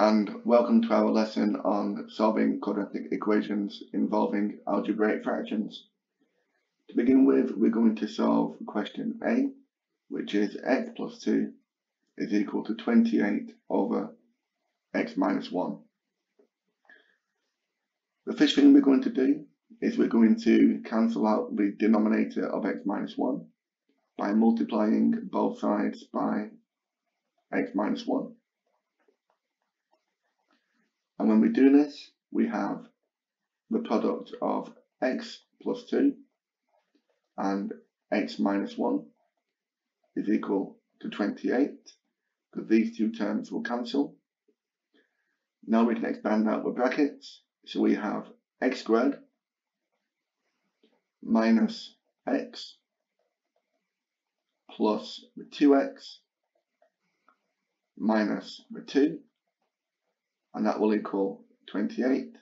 and welcome to our lesson on solving quadratic equations involving algebraic fractions. To begin with, we're going to solve question A, which is x plus 2 is equal to 28 over x minus 1. The first thing we're going to do is we're going to cancel out the denominator of x minus 1 by multiplying both sides by x minus 1. And when we do this, we have the product of x plus 2 and x minus 1 is equal to 28 because these two terms will cancel. Now we can expand out the brackets. So we have x squared minus x plus the 2x minus the 2 and that will equal 28.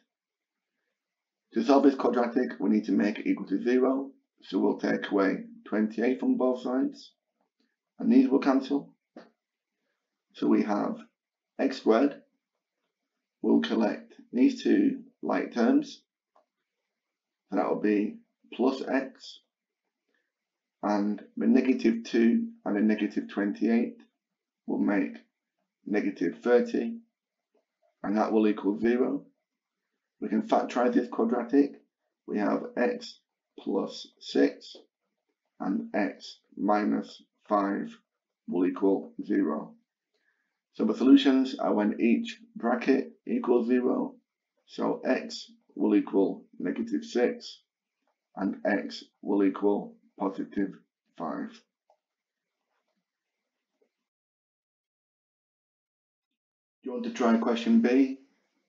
To solve this quadratic we need to make it equal to 0 so we'll take away 28 from both sides and these will cancel. So we have x squared. We'll collect these two like terms. So that will be plus x and the negative 2 and the negative 28 will make negative 30 and that will equal 0. We can factorize this quadratic. We have x plus 6 and x minus 5 will equal 0. So the solutions are when each bracket equals 0. So x will equal negative 6 and x will equal positive 5. You want to try question B?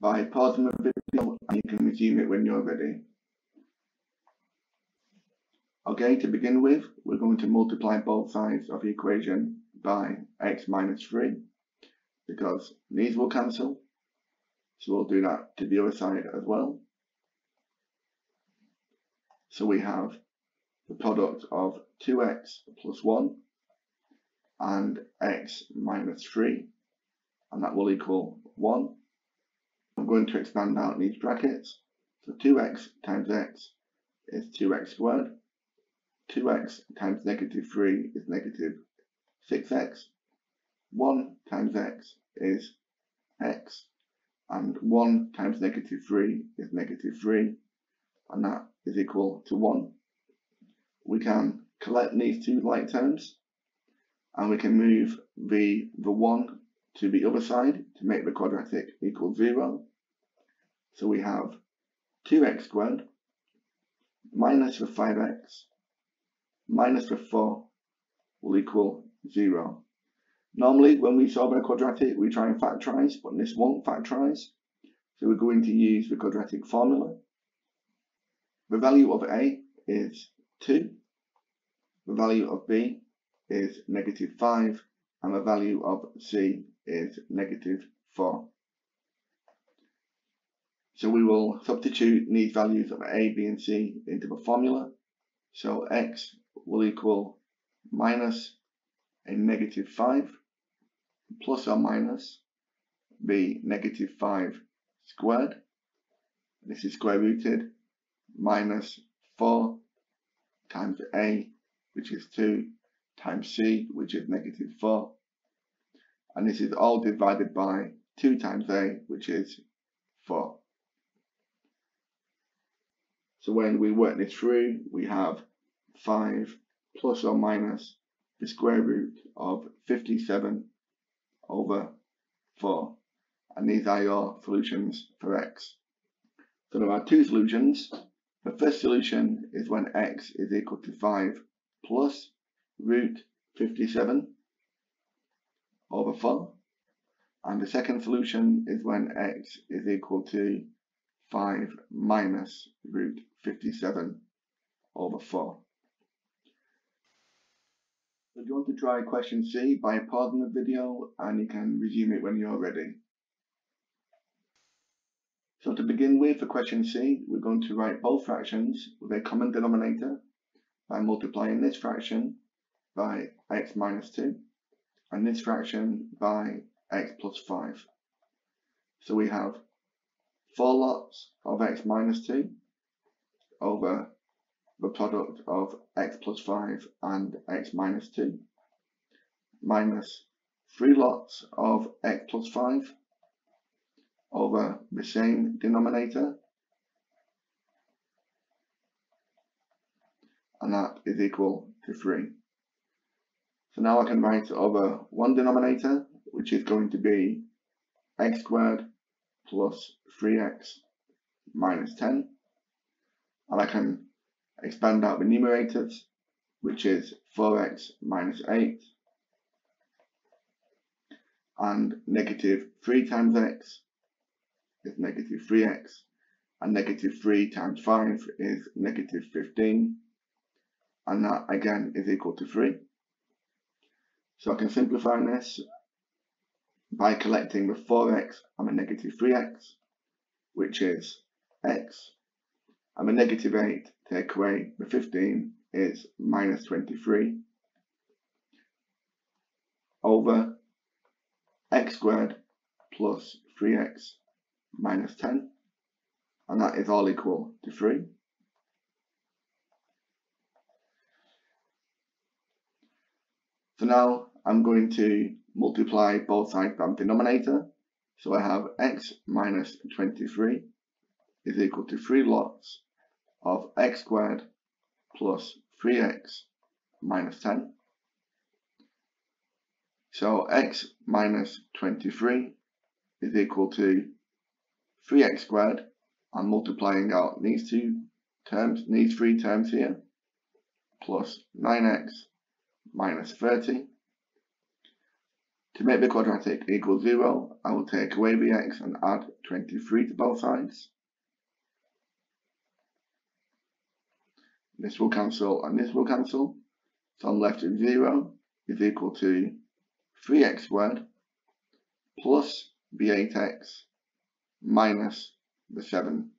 By pausing the video and you can resume it when you're ready. Okay, to begin with, we're going to multiply both sides of the equation by x minus 3 because these will cancel. So we'll do that to the other side as well. So we have the product of 2x plus 1 and x minus 3 and that will equal 1. I'm going to expand out these brackets. So 2x times x is 2x squared. 2x times negative 3 is negative 6x. 1 times x is x. And 1 times negative 3 is negative 3. And that is equal to 1. We can collect these two like terms. And we can move the, the 1 to the other side to make the quadratic equal 0. So we have 2x squared minus the 5x minus the 4 will equal 0. Normally when we solve a quadratic we try and factorize but this won't factorize. So we're going to use the quadratic formula. The value of a is 2. The value of b is negative 5 and the value of c is negative 4. So we will substitute these values of a, b and c into the formula. So x will equal minus a negative 5 plus or minus the negative 5 squared. This is square rooted minus 4 times a which is 2 times c which is negative 4 and this is all divided by 2 times a, which is 4. So when we work this through, we have 5 plus or minus the square root of 57 over 4. And these are your solutions for x. So there are two solutions. The first solution is when x is equal to 5 plus root 57 over 4. And the second solution is when x is equal to 5 minus root 57 over 4. So do you want to try question C by pausing the video and you can resume it when you're ready. So to begin with for question C, we're going to write both fractions with a common denominator by multiplying this fraction by x minus 2 and this fraction by x plus 5. So we have 4 lots of x minus 2 over the product of x plus 5 and x minus 2 minus 3 lots of x plus 5 over the same denominator and that is equal to 3. So now I can write over one denominator which is going to be x squared plus 3x minus 10 and I can expand out the numerators which is 4x minus 8 and negative 3 times x is negative 3x and negative 3 times 5 is negative 15 and that again is equal to 3. So I can simplify this by collecting the 4x and the negative 3x which is x and the negative 8 take away the 15 is minus 23 over x squared plus 3x minus 10 and that is all equal to 3. So now I'm going to multiply both sides by the denominator. So I have x minus 23 is equal to 3 lots of x squared plus 3x minus 10. So x minus 23 is equal to 3x squared. I'm multiplying out these two terms, these three terms here, plus 9x minus 30. To make the quadratic equal 0, I will take away the x and add 23 to both sides. This will cancel and this will cancel. So I'm left with 0 is equal to 3x squared plus the 8x minus the 7.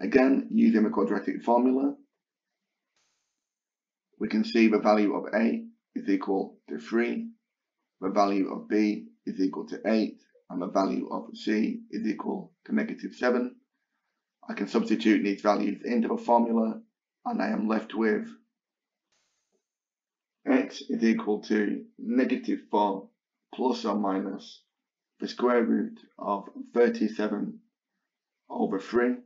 Again, using the quadratic formula, we can see the value of a is equal to 3, the value of b is equal to 8, and the value of c is equal to negative 7. I can substitute these values into the formula, and I am left with x is equal to negative 4 plus or minus the square root of 37 over 3.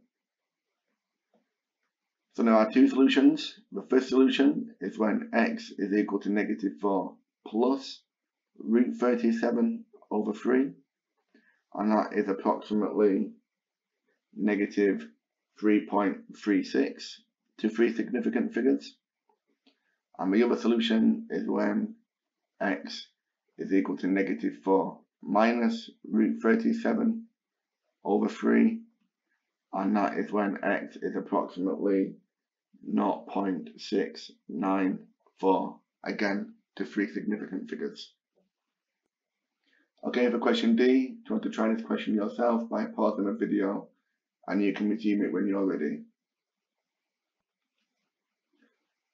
So there are two solutions. The first solution is when x is equal to negative 4 plus root 37 over 3 and that is approximately negative 3.36 to three significant figures. And the other solution is when x is equal to negative 4 minus root 37 over 3 and that is when x is approximately 0.694 again to three significant figures. Okay, for question D, do you want to try this question yourself by pausing the video and you can resume it when you're ready.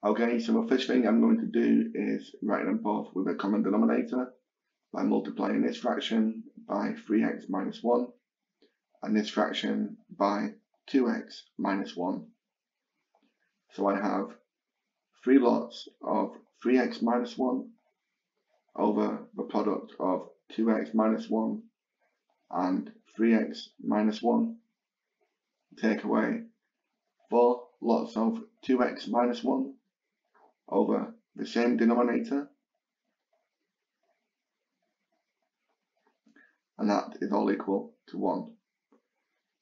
Okay, so the first thing I'm going to do is write them both with a common denominator by multiplying this fraction by 3x minus 1 and this fraction by 2x minus 1. So I have three lots of 3x minus 1 over the product of 2x minus 1 and 3x minus 1 take away 4 lots of 2x minus 1 over the same denominator and that is all equal to 1.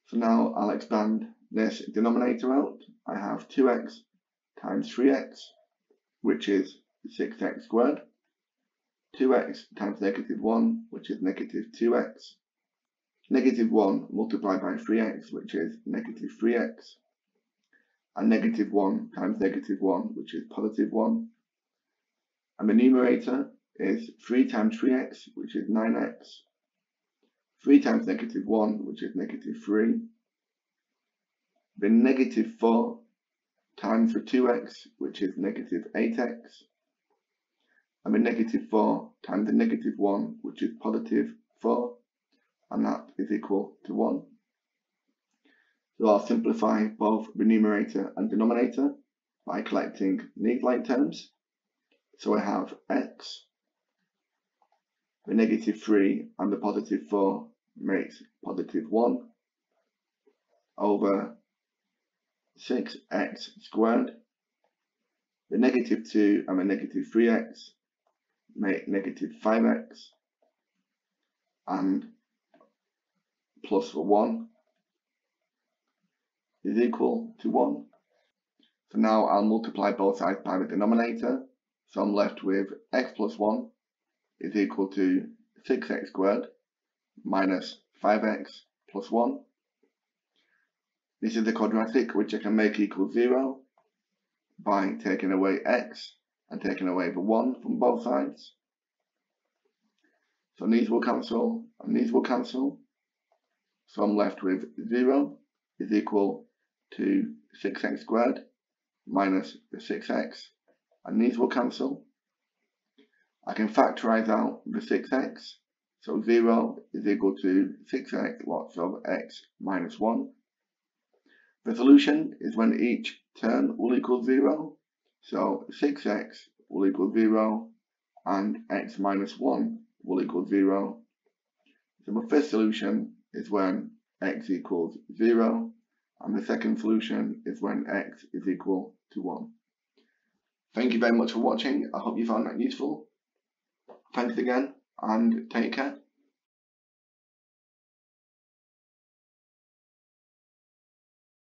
So now I'll expand this denominator out. I have 2x times 3x which is 6x squared 2x times negative 1 which is negative 2x negative 1 multiplied by 3x, which is negative 3x, and negative 1 times negative 1, which is positive 1. And the numerator is 3 times 3x, which is 9x, 3 times negative 1, which is negative 3. The negative 4 times the 2x, which is negative 8x. And the negative 4 times the negative 1, which is positive 4 and that is equal to 1. So I'll simplify both the numerator and denominator by collecting these like terms. So I have x, the negative 3 and the positive 4 makes positive 1 over 6x squared. The negative 2 and the negative 3x make negative 5x and plus 1 is equal to 1. So now I'll multiply both sides by the denominator. So I'm left with x plus 1 is equal to 6x squared minus 5x plus 1. This is the quadratic which I can make equal 0 by taking away x and taking away the 1 from both sides. So these will cancel and these will cancel. So I'm left with 0 is equal to 6x squared minus the 6x and these will cancel. I can factorize out the 6x so 0 is equal to 6x lots of x minus 1. The solution is when each term will equal 0 so 6x will equal 0 and x minus 1 will equal 0. So the first solution is when x equals 0 and the second solution is when x is equal to 1. Thank you very much for watching. I hope you found that useful. Thanks again and take care.